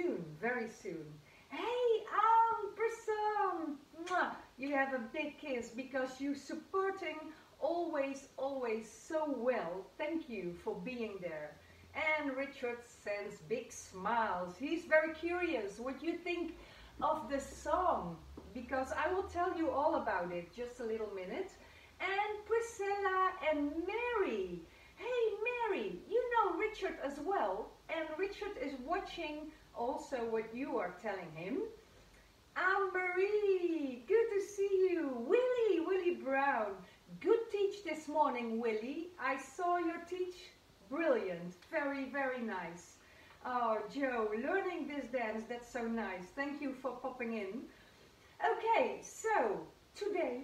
soon, very soon. Hey, um, Brisson, you have a big kiss because you're supporting always, always so well. Thank you for being there. And Richard sends big smiles. He's very curious what you think of the song because I will tell you all about it just a little minute. And Priscilla and Mary. Hey Mary, you know Richard as well, and Richard is watching also what you are telling him. Anne-Marie, good to see you. Willie, Willie Brown, good teach this morning, Willie. I saw your teach. Brilliant, very, very nice. Oh, Joe, learning this dance, that's so nice. Thank you for popping in. Okay, so today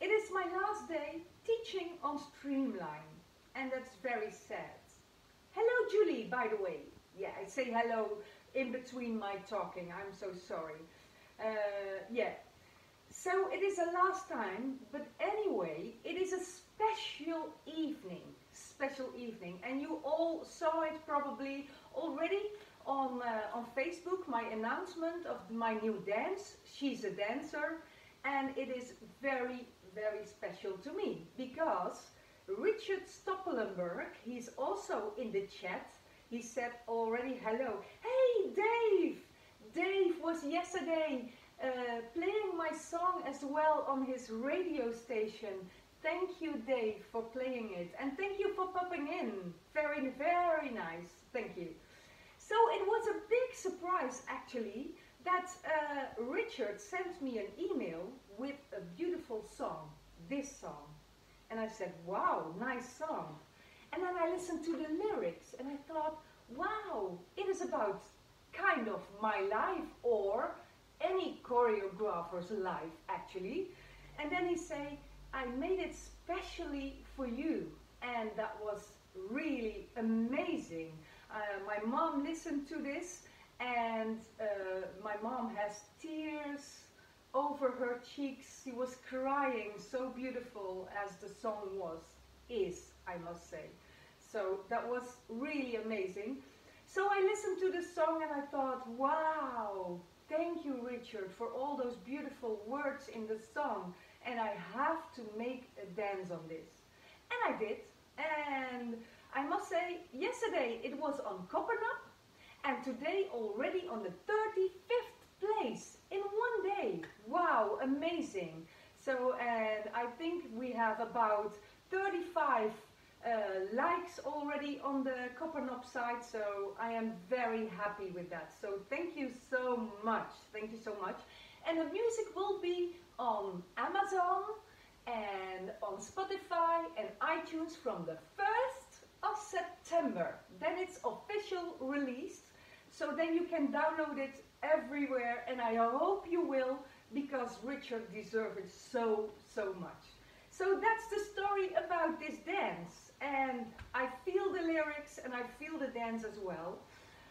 it is my last day teaching on Streamline, and that's very sad. Hello, Julie, by the way. Yeah, I say hello in between my talking. I'm so sorry. Uh, yeah. So it is the last time, but anyway, it is a special evening. Special evening, and you all saw it probably already on, uh, on Facebook, my announcement of my new dance, She's a Dancer, and it is very, very special to me because Richard Stoppelenberg, he's also in the chat, he said already hello. Hey Dave! Dave was yesterday uh, playing my song as well on his radio station. Thank you Dave for playing it and thank you for popping in. Very, very nice. Thank you. So it was a big surprise actually that uh, Richard sent me an email with a beautiful song, this song. And I said, wow, nice song. And then I listened to the lyrics and I thought, wow, it is about kind of my life or any choreographer's life actually. And then he say, I made it specially for you. And that was really amazing. Uh, my mom listened to this and uh, my mom has tears over her cheeks. She was crying, so beautiful as the song was, is, I must say. So that was really amazing. So I listened to the song and I thought, wow, thank you Richard for all those beautiful words in the song and I have to make a dance on this. And I did. And I must say, yesterday it was on Copperknob, and today already on the 35th place in one day. Wow, amazing. So, and I think we have about 35 uh, likes already on the Copperknob side, so I am very happy with that. So thank you so much, thank you so much. And the music will be on Amazon and on Spotify and iTunes from the 1st of September. Then it's official release, So then you can download it everywhere and I hope you will because Richard deserves it so, so much. So that's the story about this dance and I feel the lyrics and I feel the dance as well.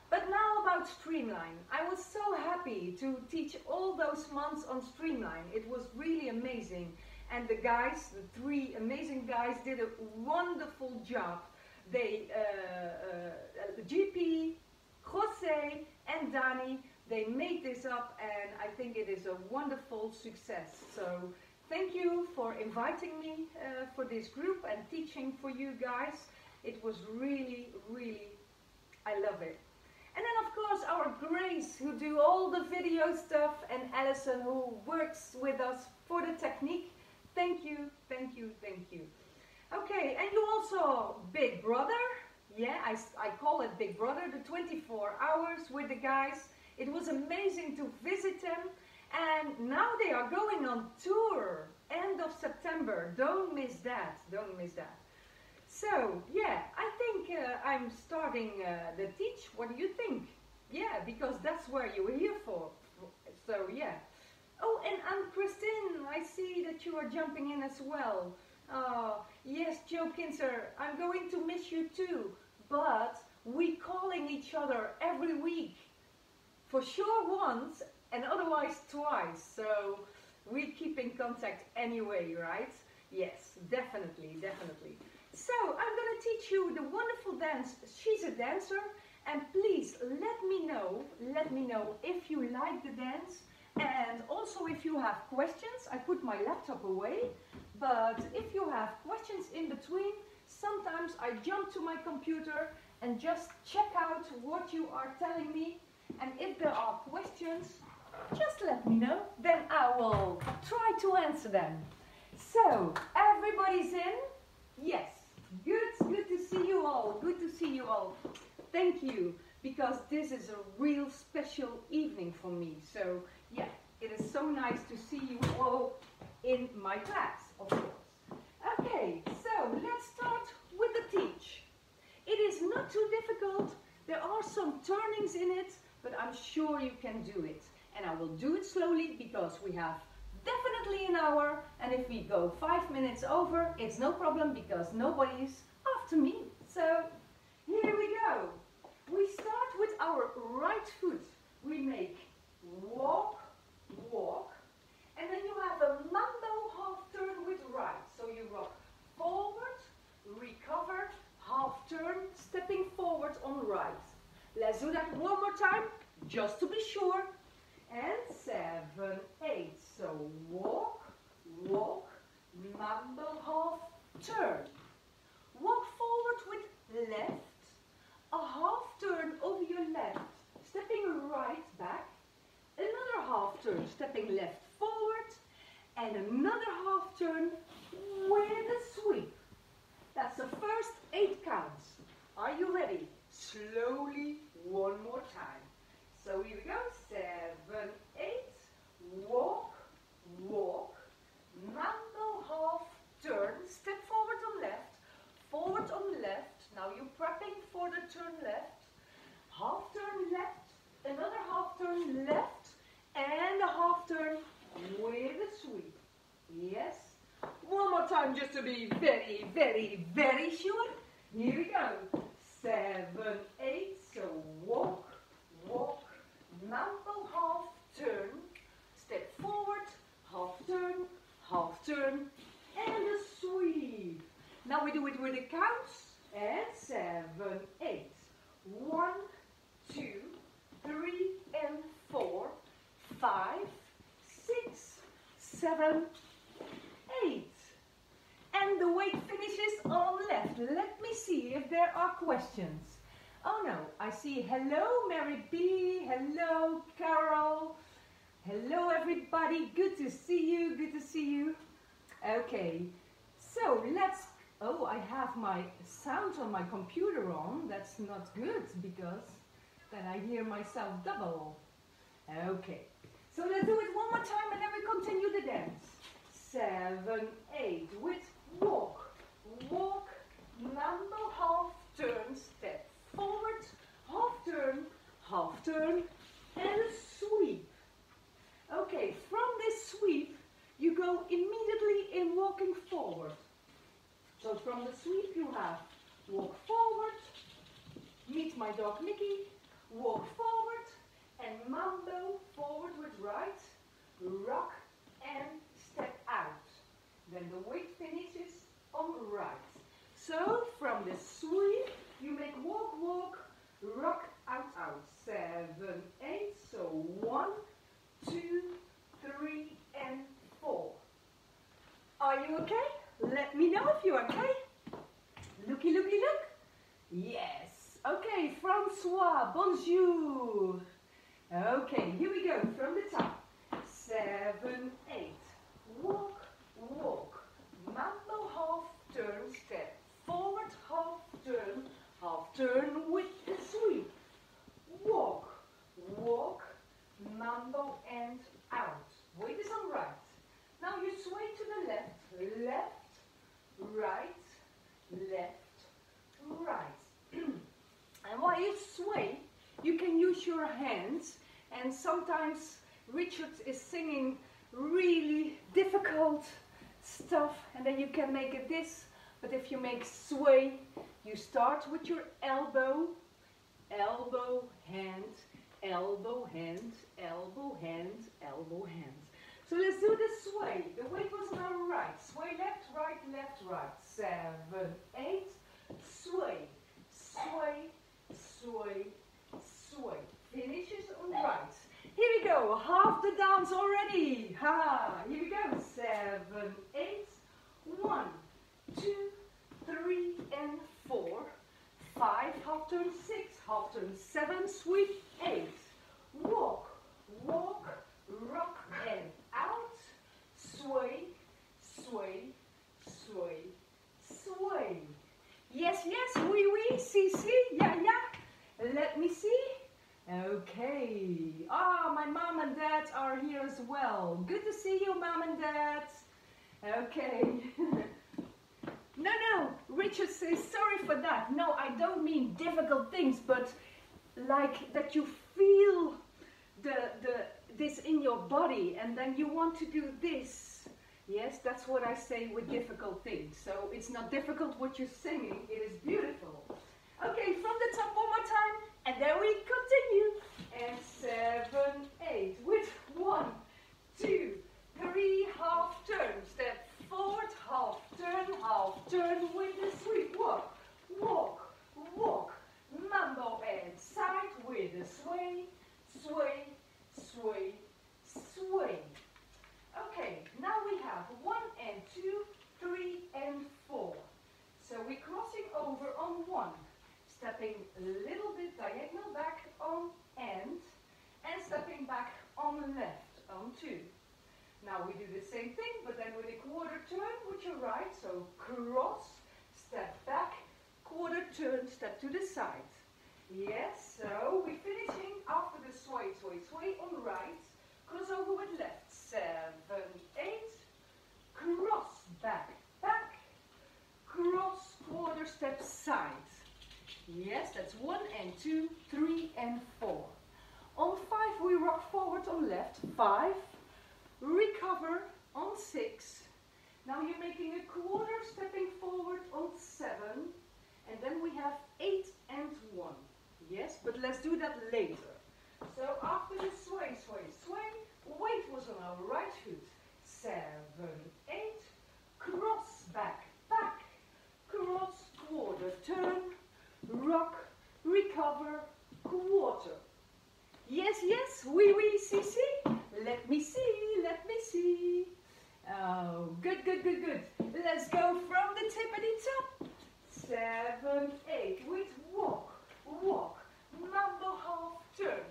But now about Streamline. I was so happy to teach all those months on Streamline. It was really amazing. And the guys, the three amazing guys, did a wonderful job. They, uh, uh, GP, Jose and Dani, they made this up and I think it is a wonderful success. So thank you for inviting me uh, for this group and teaching for you guys. It was really, really, I love it. And then of course our Grace who do all the video stuff and Alison who works with us for the technique. Thank you, thank you, thank you. Okay, and you also Big Brother. Yeah, I, I call it Big Brother, the 24 hours with the guys. It was amazing to visit them. And now they are going on tour, end of September. Don't miss that, don't miss that. So, yeah, I think uh, I'm starting uh, the teach. What do you think? Yeah, because that's where you're here for. So, yeah. Oh, and I'm Christine. I see that you are jumping in as well. Oh, yes, Jo Kinser, I'm going to miss you too. But we calling each other every week. For sure once, and otherwise twice. So we keep in contact anyway, right? Yes, definitely, definitely. So I'm to teach you the wonderful dance. She's a dancer and please let me know, let me know if you like the dance and also if you have questions. I put my laptop away, but if you have questions in between, sometimes I jump to my computer and just check out what you are telling me and if there are questions, just let me know, then I will try to answer them. So, everybody's in? Yes. Good, good to see you all. Good to see you all. Thank you, because this is a real special evening for me. So, yeah, it is so nice to see you all in my class, of course. Okay, so let's start with the teach. It is not too difficult. There are some turnings in it, but I'm sure you can do it. And I will do it slowly because we have definitely an hour. And if we go five minutes over it's no problem because nobody's after me. So here we go. We start with our right foot. We make walk walk. And then you have a mambo half turn with right. So you rock forward recover half turn stepping forward on right. Let's do that one more time just to be sure and seven, eight. So walk, walk, mambo half turn. Walk forward with left, a half turn over your left, stepping right back, another half turn, stepping left forward, and another half turn with a sweep. That's the first eight counts. Are you ready? Slowly, one more time. So here we go, seven, eight, walk, walk, mambo half turn, step forward on left, forward on left, now you're prepping for the turn left, half turn left, another half turn left, and a half turn with a sweep. Yes. One more time just to be very, very, very sure. Here we go. Seven, eight, so walk, half turn, step forward, half turn, half turn, and a sweep. Now we do it with the counts, and seven, eight. One, two, three, and four, five, six, seven, eight. And the weight finishes on the left. Let me see if there are questions. Oh no, I see hello Mary B, hello Carol, hello everybody, good to see you, good to see you. Okay, so let's, oh I have my sound on my computer on, that's not good because then I hear myself double. Okay, so let's do it one more time and then we continue the dance. Seven, eight, with walk, walk, number half turn, step forward, half turn, half turn, and a sweep. Okay, from this sweep, you go immediately in walking forward. So from the sweep you have walk forward, meet my dog Mickey, walk forward, and mambo forward with right, rock and step out. Then the weight finishes on right. So from the sweep, you make walk, walk, rock, out, out. Seven, eight. So one, two, three, and four. Are you okay? Let me know if you're okay. Looky, looky, look. Yes. Okay, from bonsoir, bonjour. Okay, here we go from the top. Seven, eight. Walk, walk. Mambo half turn step. Forward half turn, half turn with the sweep. Walk, walk, mambo and out. Weight is on right. Now you sway to the left, left, right, left, right. and while you sway, you can use your hands and sometimes Richard is singing really difficult stuff and then you can make it this but if you make sway you start with your elbow elbow hand elbow hand elbow hand elbow hand so let's do the sway. The weight was on our right. Sway left right left right. Seven eight. Sway sway sway sway. Finishes on right. Here we go, half the dance already. Ha! Here we go. Seven, one, two, three, and four. Five, half turn six, half turn seven, sweep eight. Walk, walk, rock and out. Sway, sway, sway, sway. Yes, yes, oui, oui, si, si, yeah, yeah. Let me see. Okay. Ah, my mom and dad are here as well. Good to see you, mom and dad. Okay. no, no, Richard says sorry for that. No, I don't mean difficult things, but like that you feel the, the, this in your body and then you want to do this. Yes, that's what I say with difficult things. So it's not difficult what you're singing, it is beautiful. Okay, from the top one more time. And then we continue. And seven, eight, with one, two, three, half turn. Step forward, half turn, half turn with the sweep. Walk, walk, walk. Mambo and side with a sway, sway, sway, sway. Okay, now we have one and two, three and four. So we're crossing over on one stepping a little bit diagonal back on end and stepping back on the left on two. Now we do the same thing, but then with a quarter turn with your right, so cross, step back, quarter turn, step to the side. Yes, so we're finishing after the sway, sway, sway on right, cross over with left, seven, eight, cross, back, back, cross, quarter step, side. Yes, that's one and two, three and four. On five, we rock forward on left, five, recover on six. Now you're making a quarter, stepping forward on seven, and then we have eight and one. Yes, but let's do that later. So after the sway, sway, sway, weight was on our right foot. Seven, eight, cross, back, back, cross, quarter, turn, rock, recover, quarter. Yes, yes, oui, oui, si, si. Let me see, let me see. Oh, good, good, good, good. Let's go from the tippity top. Seven, eight, with walk, walk. Mambo half turn,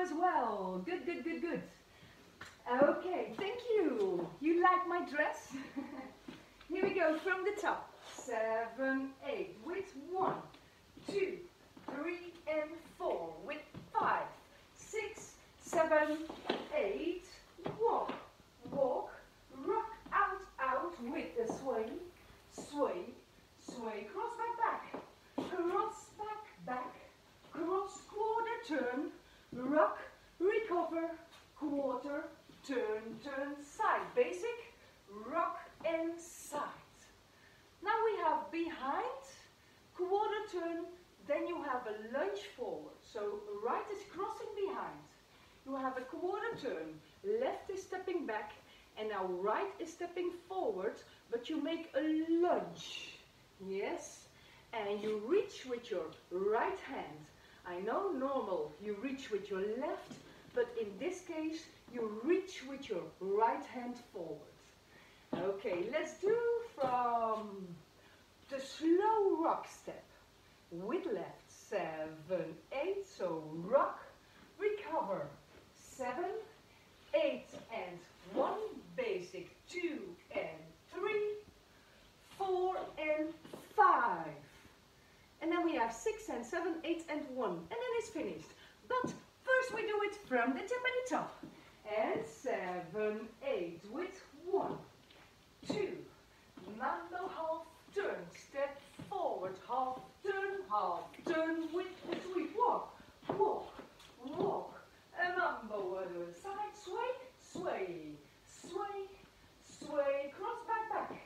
as well. Good, good, good, good. Okay, thank you. You like my dress? Here we go from the top. Seven, eight, with one, two, three, and four, with five, six, seven, eight, walk, walk, rock out, out with a sway, sway, sway, cross back, back, cross back, back, cross quarter turn, rock, recover, quarter, turn, turn, side. Basic, rock and side. Now we have behind, quarter turn, then you have a lunge forward. So right is crossing behind. You have a quarter turn, left is stepping back, and now right is stepping forward, but you make a lunge. Yes? And you reach with your right hand. I know normal, you reach with your left, but in this case, you reach with your right hand forward. Okay, let's do from the slow rock step with left. Seven, eight, so rock, recover. Seven, eight, and one, basic, two, and three, four, and five. And then we have six and seven, eight, and one. And then it's finished. But first we do it from the tip and the top. And seven, eight with one, two, mambo half turn, step forward, half turn, half turn with a sweep, walk, walk, walk, a mambo, other side, sway, sway, sway, sway, cross back, back,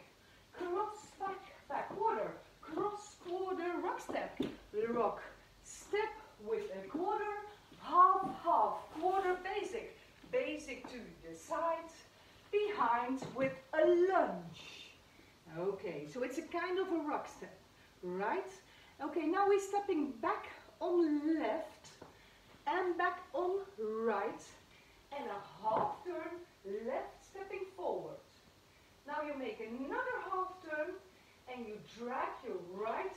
cross back, back, quarter, cross quarter, rock step, rock, step with a quarter, half, half, quarter basic, basic to the side, behind with a lunge. Okay, so it's a kind of a rock step, right? Okay, now we're stepping back on left and back on right and a half turn left stepping forward. Now you make another half turn and you drag your right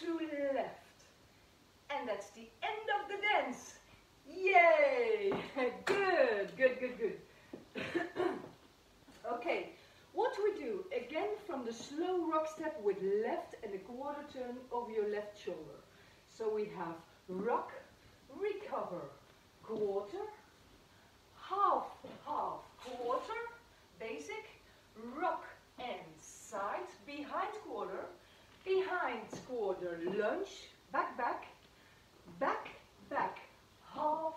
to left. And that's the end of the dance. Yay! good, good, good, good. okay, what we do, again from the slow rock step with left and a quarter turn of your left shoulder. So we have rock, recover, quarter, half, half, quarter, basic, rock and side, behind quarter, behind quarter, lunge, back, back, back, back, half,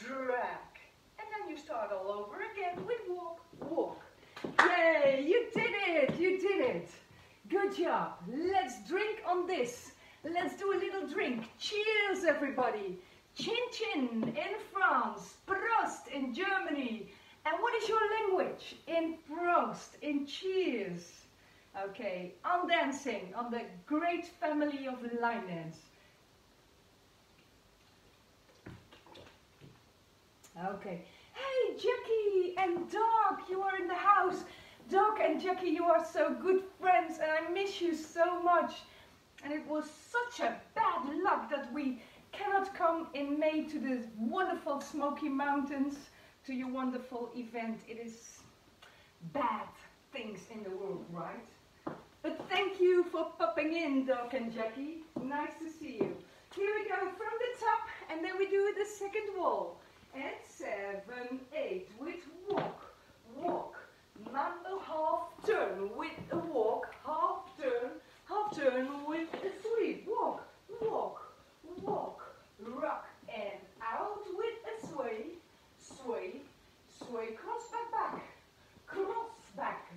drag. And then you start all over again with walk, walk. Yay, you did it, you did it. Good job. Let's drink on this. Let's do a little drink. Cheers, everybody. Chin chin in France, Prost in Germany. And what is your language? In Prost, in cheers. Okay, on dancing, on the great family of line dance. Okay. Hey, Jackie and Doc, you are in the house. Doc and Jackie, you are so good friends and I miss you so much. And it was such a bad luck that we cannot come in May to the wonderful Smoky Mountains, to your wonderful event. It is bad things in the world, right? But thank you for popping in, Doc and Jackie. Nice to see you. Here we go from the top, and then we do the second wall. And seven, eight with walk, walk, mambo half turn with a walk, half turn, half turn with a sweep, walk, walk, walk, rock and out with a sway, sway, sway, cross back, back, cross back,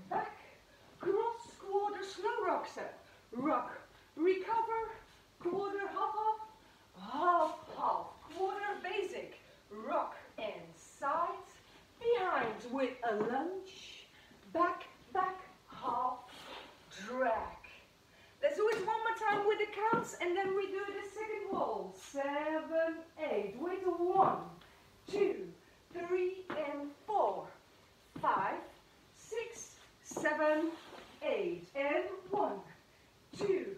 slow rock set. rock, recover, quarter, half, half, half, half, quarter, basic, rock and sides, behind with a lunge, back, back, half, drag. Let's do it one more time with the counts and then we do the second wall. Seven, eight, with one, two, three, and four, five, six, seven, eight, and one, two,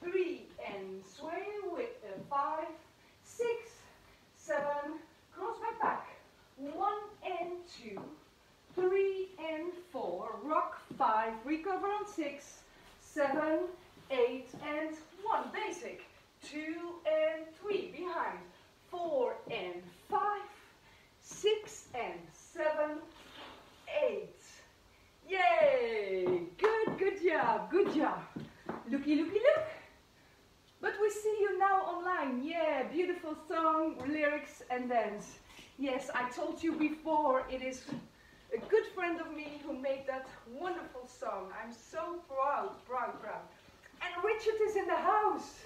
three, and sway with a five, six, seven, cross my back, one and two, three and four, rock five, recover on six, seven, eight and one, basic, two and three, behind, four and five, six and seven, eight. Yay! Good, good job, good job. Looky, looky, look. But we see you now online. Yeah, beautiful song, lyrics Yes, I told you before, it is a good friend of me who made that wonderful song. I'm so proud, proud, proud. And Richard is in the house.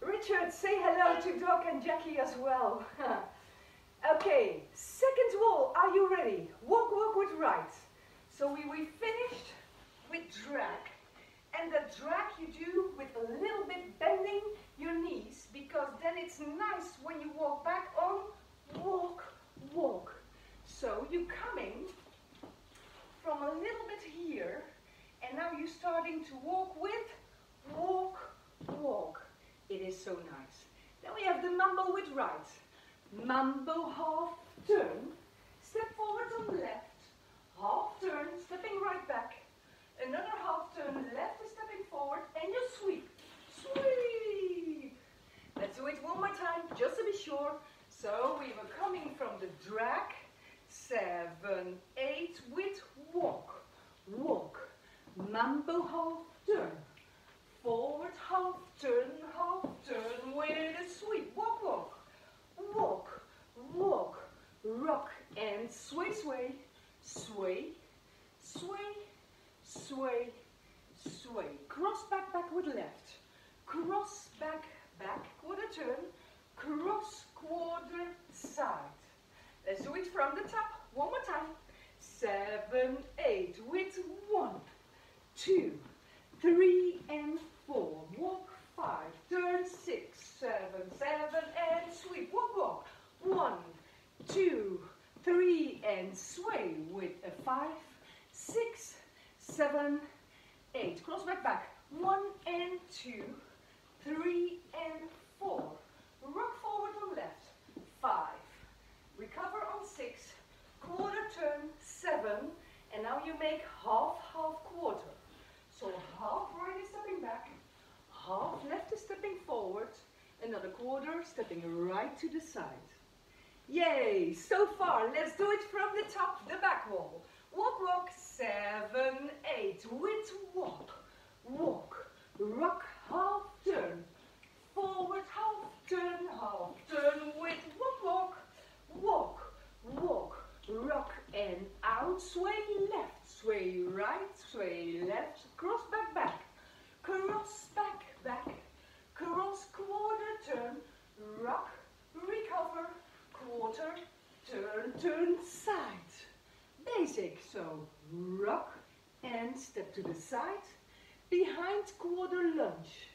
Richard, say hello to Doc and Jackie as well. okay, second wall, are you ready? Walk, walk with right. So we, we finished with drag. And the drag you do with a little bit bending your knees because then it's nice when you walk back on walk, walk. So you're coming from a little bit here and now you're starting to walk with walk, walk. It is so nice. Then we have the mambo with right. Mambo half turn, step forward on the left, half turn, stepping right back. Another half turn left is stepping forward and you sweep. Sweep. Let's do it one more time just to be sure. So we were coming from the drag. Seven, eight with walk. Walk. Mambo half turn. Forward half turn, half turn with a sweep. Walk, walk. Walk, walk. Rock and sway, sway. Sway, sway, sway, sway. Cross back, back with left. Cross back, back, quarter turn. Cross quarter side. Let's do it from the top. One more time. Seven, eight, with one, two, three, and four. Walk five, turn six, seven, seven, and sweep. Walk, walk. One, two, three, and sway with a five, six, seven, eight. Cross back, back. One and two, three and four. Rock forward on left. Five. Recover on six. Quarter turn, seven. And now you make half, half quarter. So half right is stepping back. Half left is stepping forward. Another quarter stepping right to the side. Yay! So far, let's do it from the top, the back wall. Walk, walk, seven, eight, with walk, walk, rock, half turn, forward, half turn, half turn, with walk, walk, walk, walk, rock, and out, sway left, sway right, sway left, cross back, back, cross back, back, cross quarter turn, rock, recover, quarter, turn, turn, side basic. So rock and step to the side. Behind quarter lunge.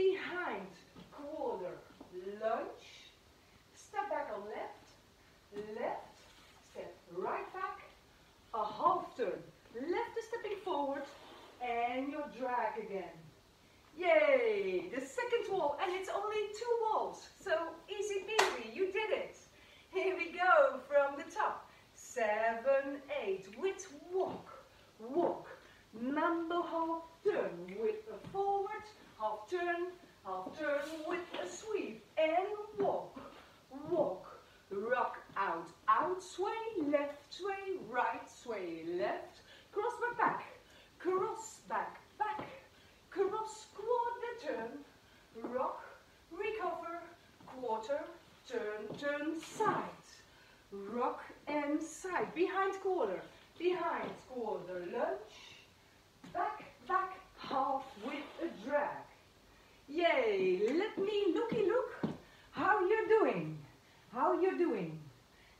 Behind quarter lunge. Step back on left. Left. Step right back. A half turn. Left is stepping forward. And your drag again. Yay! The second wall. And it's only two walls. So easy peasy. You did it. Here we go from the top seven, eight, with walk, walk, mambo half turn, with a forward, half turn, half turn, with a sweep, and walk, walk, rock out, out, sway, left, sway, right, sway, left, cross back, back, cross back, back, cross quarter turn, rock, recover, quarter, turn, turn, side, rock and side, behind quarter, behind quarter, lunge, back, back, half with a drag. Yay, let me looky look how you're doing, how you're doing.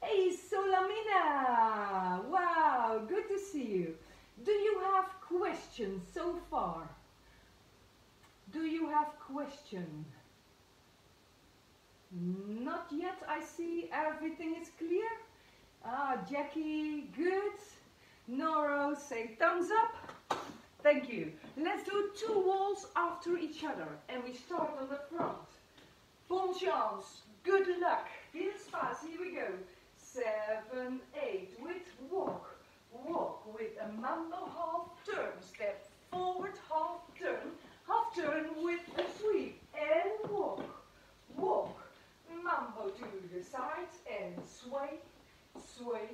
Hey, Solamina, wow, good to see you. Do you have questions so far? Do you have questions? Not yet, I see everything is clear. Ah, Jackie, good. Noro, say thumbs up. Thank you. Let's do two walls after each other. And we start on the front. Bon chance, good luck. Here's fast, here we go. Seven, eight, with walk. Walk with a mambo half turn. Step forward, half turn. Half turn with a sweep. And walk. Walk. Mambo to the sides and sway, sway,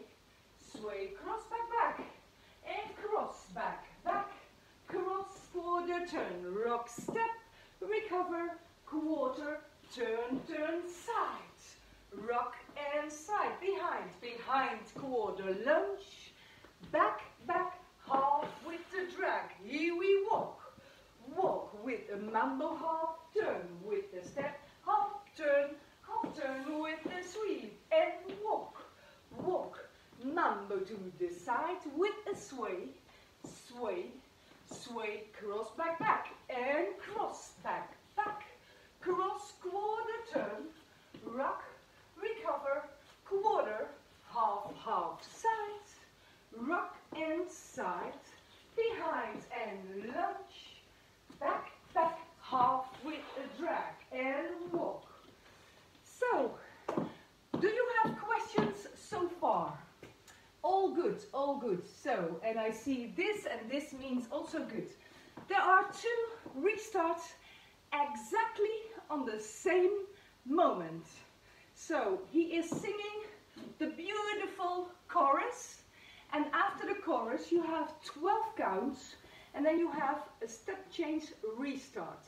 sway. Cross back, back. And cross back, back. Cross quarter turn. Rock step. Recover. Quarter. Turn, turn, side. Rock and side. Behind, behind. Quarter lunge. Back, back. Half with the drag. Here we walk. Walk with a mambo half turn. With the step. Half turn Half turn with the sweep and walk, walk. Mambo to the side with a sway, sway, sway, cross back, back, and cross back, back. Cross quarter turn, rock, recover, quarter, half, half, sides, rock and side, behind and lunge, back, back, half with a drag and walk. So, do you have questions so far? All good, all good. So, and I see this and this means also good. There are two restarts exactly on the same moment. So, he is singing the beautiful chorus and after the chorus you have 12 counts and then you have a step change restart.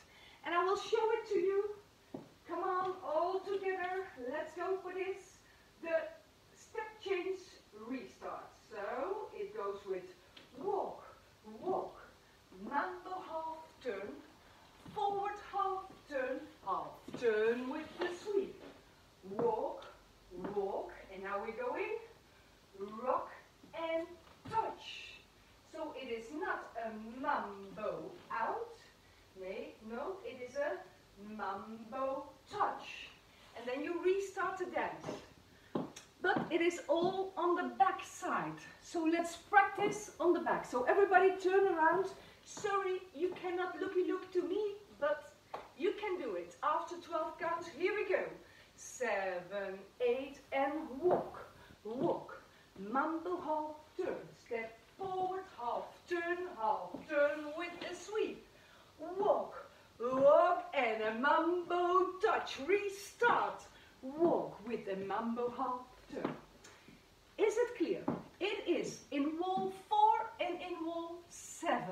And I will show it to you Come on, all together. Let's go for this. The step change restart. So it goes with walk, walk, mambo half turn, forward half turn, half turn with the sweep. Walk, walk, and now we're going rock and touch. So it is not a mambo out. Nee, no, it is a mambo touch. And then you restart the dance. But it is all on the back side. So let's practice on the back. So everybody turn around. Sorry, you cannot looky look to me, but you can do it. After 12 counts, here we go. Seven, eight, and walk. Walk. Mambo half turn. Step forward, half turn, half turn with a sweep. Walk walk and a mambo touch. Restart. Walk with a mambo half turn. Is it clear? It is in wall 4 and in wall 7.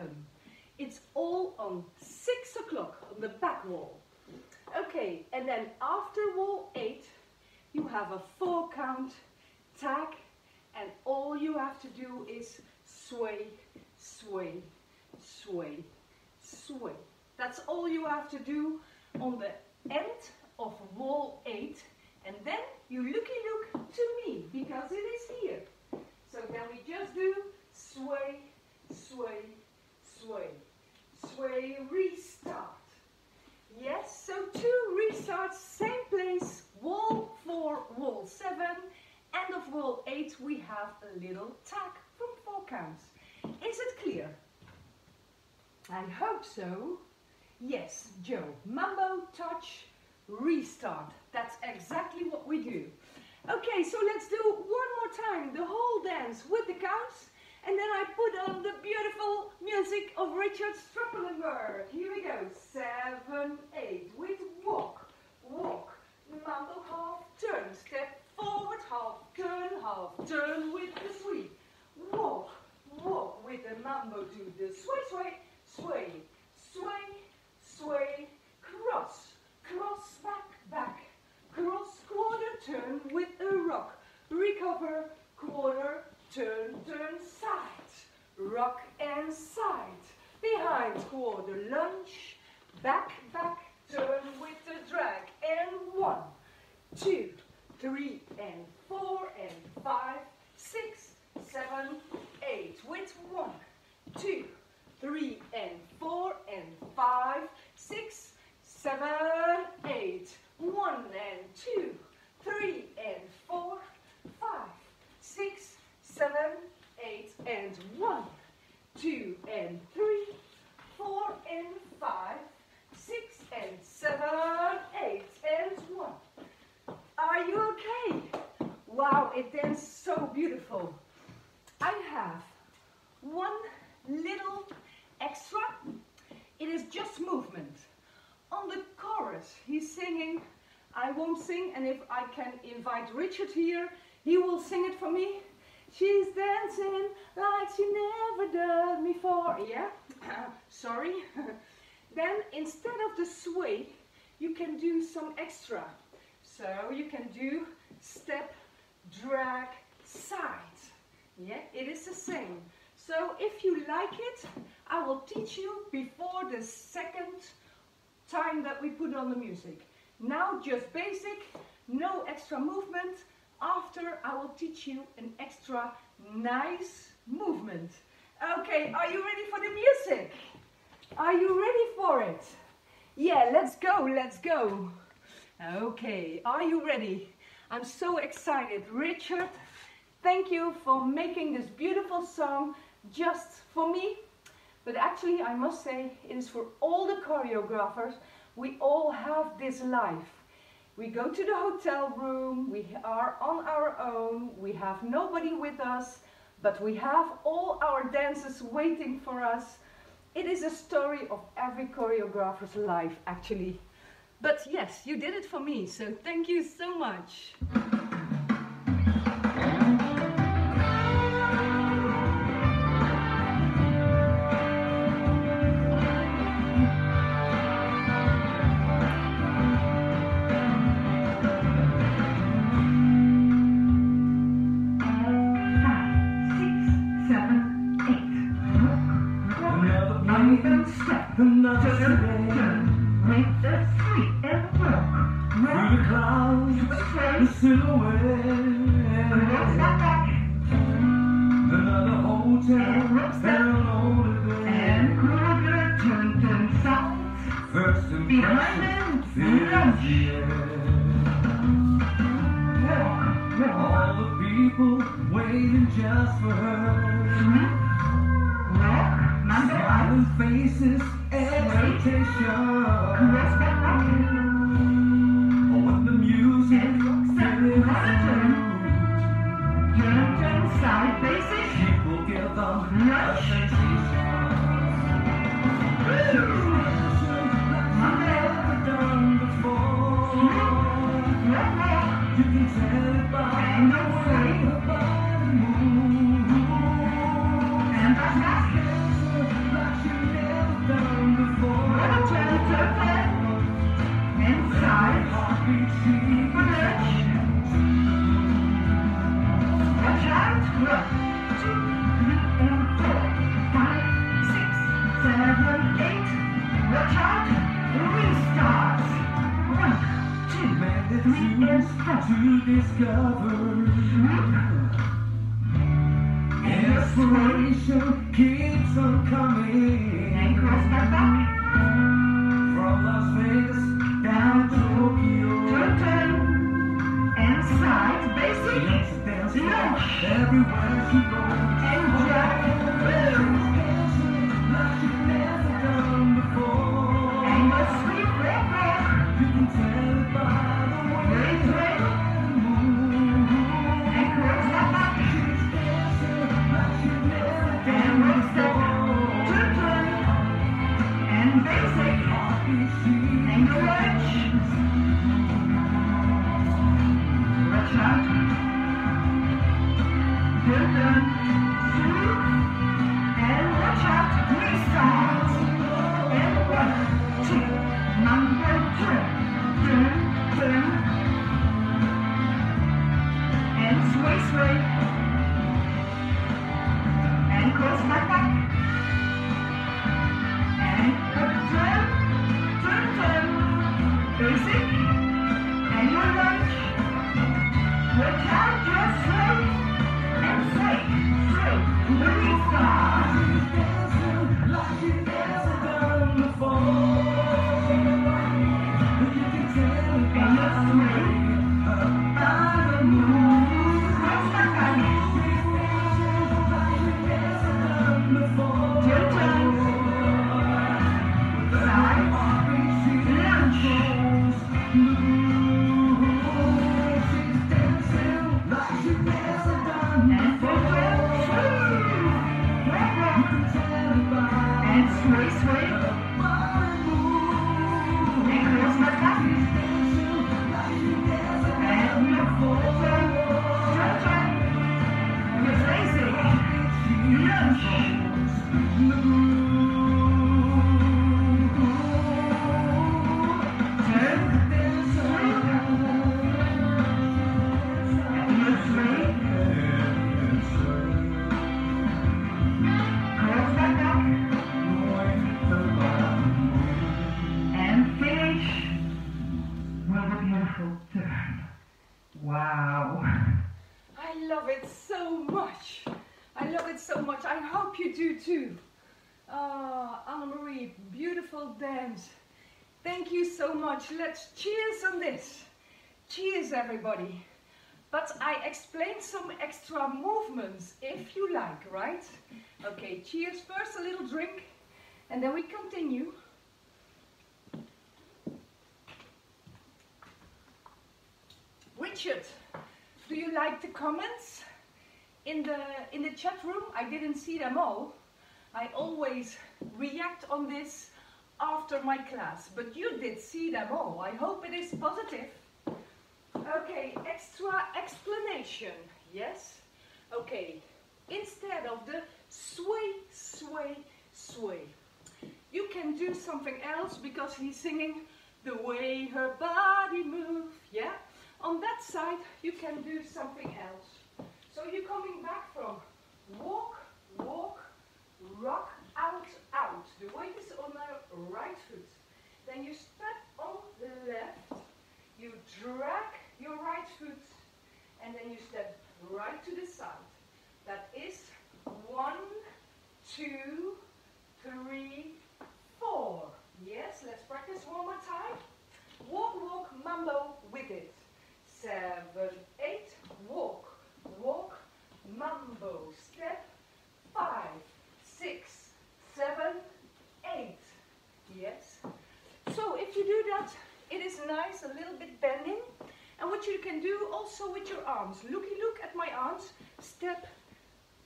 It's all on 6 o'clock on the back wall. Okay, and then after wall 8, you have a 4 count tag and all you have to do is sway, sway, sway, sway. That's all you have to do on the end of wall 8 and then you looky look to me because it is here. So then we just do sway, sway, sway, sway, restart. Yes, so two restarts, same place, wall 4, wall 7, end of wall 8 we have a little tag from 4 counts. Is it clear? I hope so. Yes, Joe. Mambo, touch, restart. That's exactly what we do. Okay, so let's do one more time the whole dance with the counts. And then I put on the beautiful music of Richard Stoppelenberg. Here we go. Seven, eight, with walk, walk, mambo half turn, step forward, half turn, half turn with the sweep. Walk, walk with the mambo to the sway, sway, sway, sway, sway, cross, cross, back, back, cross, quarter, turn with a rock, recover, quarter, turn, turn, side, rock and side, behind, quarter, lunge, back, back, turn with the drag, and one, two, three, and four, and five, six, seven, eight, with one, two, three, and four, and five, six, seven, eight. One and two, three, and four, five, six, seven, eight, and one, two, and three, four, and five, six, and seven, eight, and one. Are you okay? Wow, it danced so beautiful. I have one little extra. It is just movement. On the chorus, he's singing, I won't sing, and if I can invite Richard here, he will sing it for me. She's dancing like she never done before. Yeah, sorry. then instead of the sway, you can do some extra. So you can do step, drag, side. Yeah, it is the same. So if you like it, I will teach you before the second time that we put on the music. Now just basic, no extra movement. After I will teach you an extra nice movement. Okay, are you ready for the music? Are you ready for it? Yeah, let's go, let's go. Okay, are you ready? I'm so excited. Richard, thank you for making this beautiful song just for me. But actually, I must say, it is for all the choreographers. We all have this life. We go to the hotel room, we are on our own, we have nobody with us, but we have all our dances waiting for us. It is a story of every choreographer's life, actually. But yes, you did it for me, so thank you so much. just for her. to discover. Inspiration keeps on coming. From Las Vegas down to Tokyo. And side basic. Everywhere she goes. And much. Let's cheers on this. Cheers, everybody. But I explained some extra movements, if you like, right? Okay, cheers. First a little drink, and then we continue. Richard, do you like the comments in the in the chat room? I didn't see them all. I always react on this after my class, but you did see them all. I hope it is positive. Okay, extra explanation, yes? Okay, instead of the sway, sway, sway, you can do something else because he's singing the way her body moves, yeah? On that side, you can do something else. So you're coming back from walk, walk, rock, out, out. The weight is on the right foot. Then you step on the left, you drag your right foot, and then you step right to the side. That is one, two, three, four. Yes, let's practice one more time. Walk, walk, mambo with it. Seven, eight, walk, walk, mambo. Step, five, six, seven, eight. Yes. So if you do that, it is nice, a little bit bending. And what you do also with your arms. Looky look at my arms. Step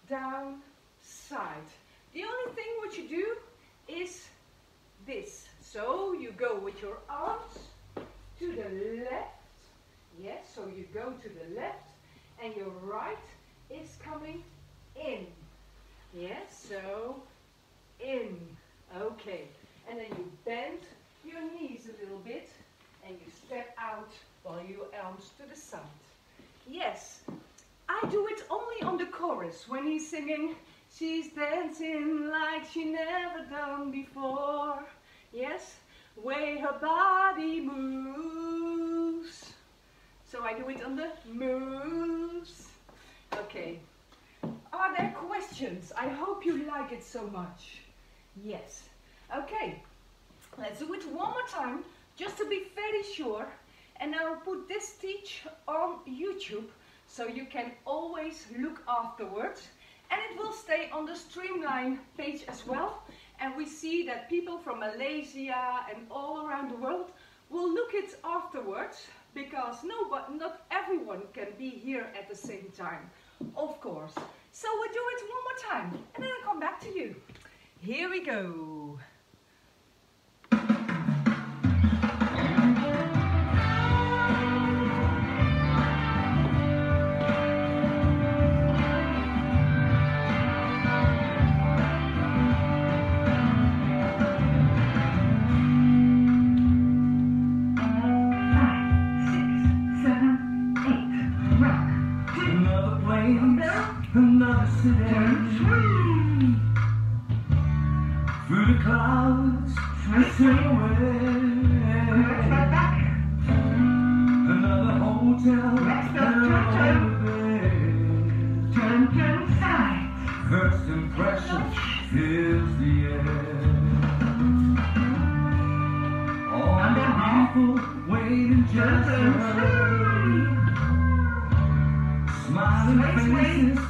down, side. The only thing what you do is this. So you go with your arms to the left. Yes, so you go to the left and your right is coming in. Yes, so in. Okay. And then you bend your knees a little bit and you step out while your arms to the side. Yes, I do it only on the chorus when he's singing, she's dancing like she never done before. Yes, way her body moves. So I do it on the moves. Okay. Are there questions? I hope you like it so much. Yes. Okay. Let's do it one more time, just to be very sure. And I'll put this teach on YouTube, so you can always look afterwards. And it will stay on the Streamline page as well. And we see that people from Malaysia and all around the world will look it afterwards because no, but not everyone can be here at the same time, of course. So we'll do it one more time and then I'll come back to you. Here we go. Through the clouds, drifting away. Another hotel, another bed. First impression fills the air. All the people waiting just for Smiling faces,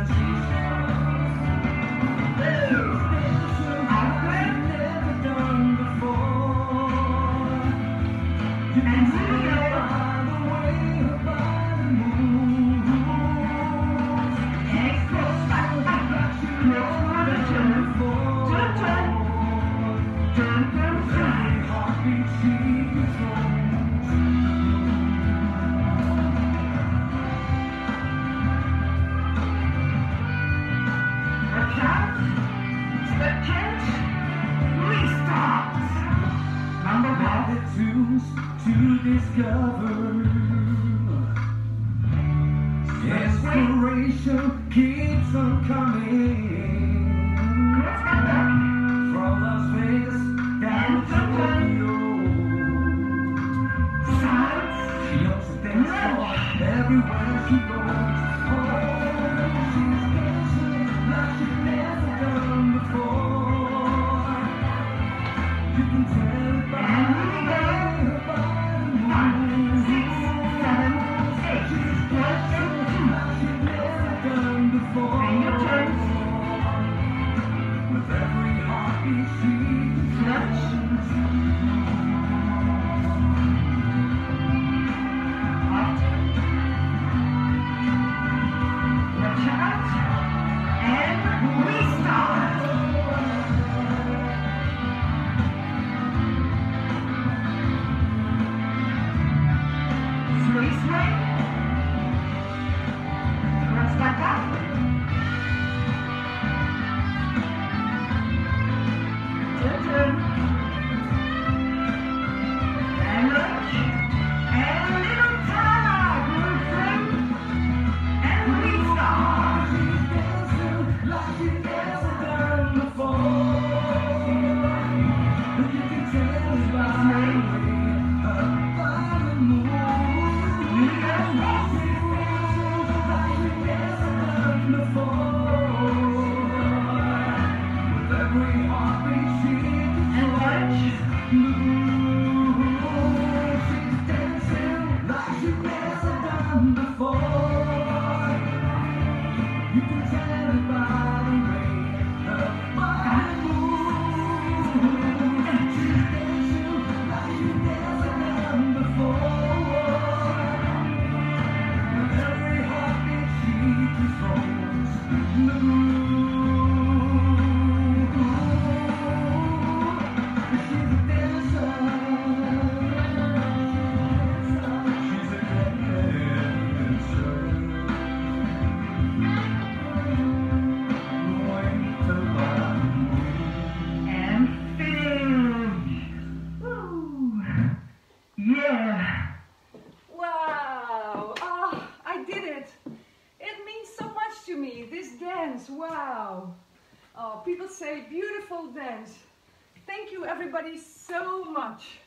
everybody so much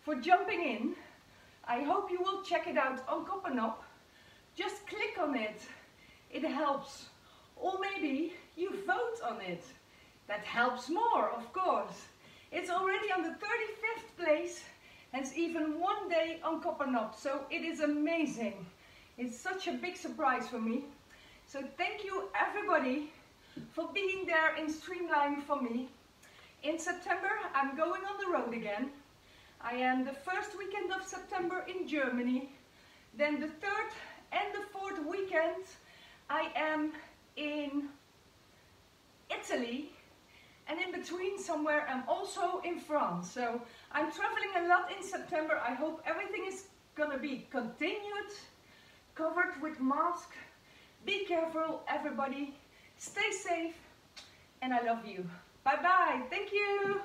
for jumping in. I hope you will check it out on Copperknob. Just click on it, it helps. Or maybe you vote on it. That helps more, of course. It's already on the 35th place and it's even one day on Copperknob, so it is amazing. It's such a big surprise for me. So thank you everybody for being there in Streamline for me. In September, I'm going on the road again. I am the first weekend of September in Germany. Then the third and the fourth weekend, I am in Italy. And in between somewhere, I'm also in France. So I'm traveling a lot in September. I hope everything is gonna be continued, covered with mask. Be careful, everybody. Stay safe. And I love you. Bye bye. Thank you.